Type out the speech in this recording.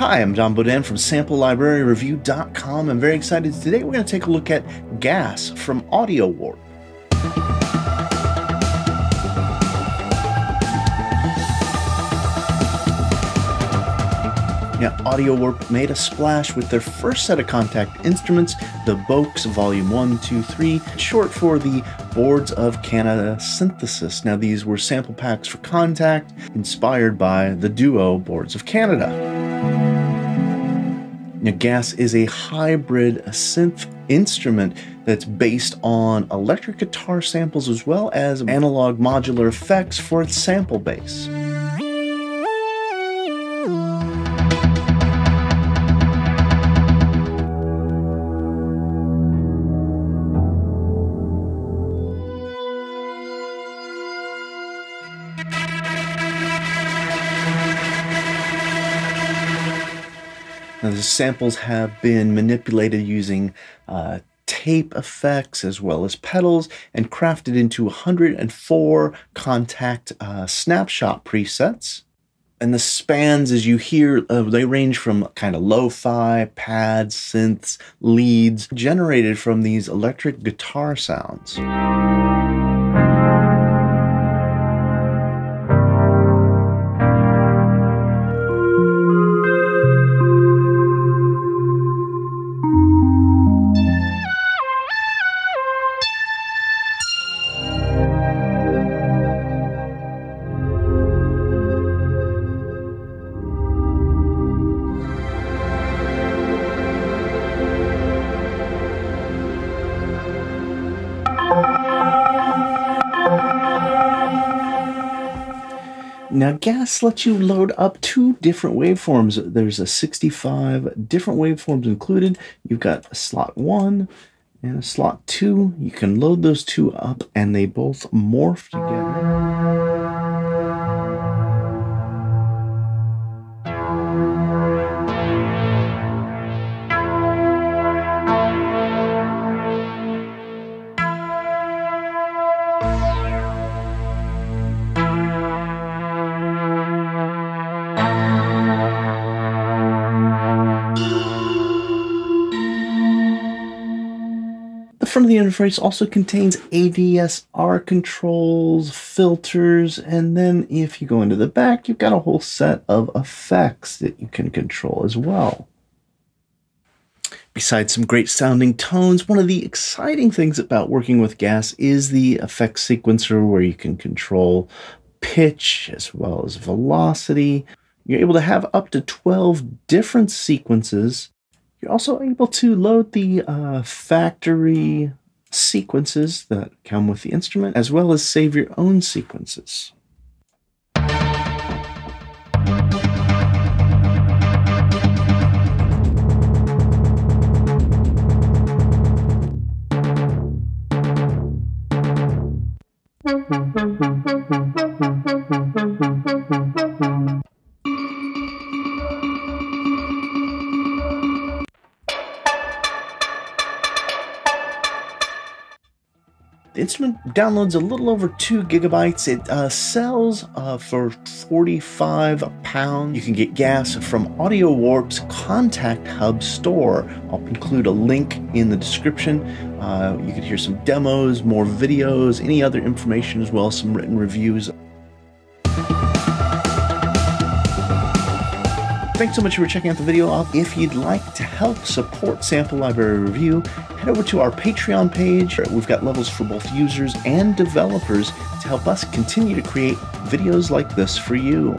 Hi, I'm Don Bodin from SampleLibraryReview.com. I'm very excited. Today we're going to take a look at Gas from Audio Warp. Now, Audio Warp made a splash with their first set of Kontakt instruments, the BOCS Volume 1, 2, 3, short for the Boards of Canada Synthesis. Now, these were sample packs for Kontakt, inspired by the duo Boards of Canada. Now, Gas is a hybrid synth instrument that's based on electric guitar samples as well as analog modular effects for its sample base. Now, the samples have been manipulated using uh, tape effects as well as pedals and crafted into 104 Kontakt uh, snapshot presets. And the spans, as you hear, uh, they range from kind of lo fi, pads, synths, leads, generated from these electric guitar sounds. Now, Gas lets you load up two different waveforms. There's a 65 different waveforms included. You've got a slot one and a slot two. You can load those two up and they both morph together. The front of the interface also contains ADSR controls, filters, and then if you go into the back, you've got a whole set of effects that you can control as well. Besides some great sounding tones, one of the exciting things about working with Gas is the effects sequencer where you can control pitch as well as velocity. You're able to have up to 12 different sequences you're also able to load the uh, factory sequences that come with the instrument, as well as save your own sequences. The instrument downloads a little over two gigabytes. It uh, sells uh, for 45 pounds. You can get gas from Audio Warp's Kontakt Hub store. I'll include a link in the description. Uh, you can hear some demos, more videos, any other information, as well some written reviews. Thanks so much for checking out the video. If you'd like to help support Sample Library Review, head over to our Patreon page. We've got levels for both users and developers to help us continue to create videos like this for you.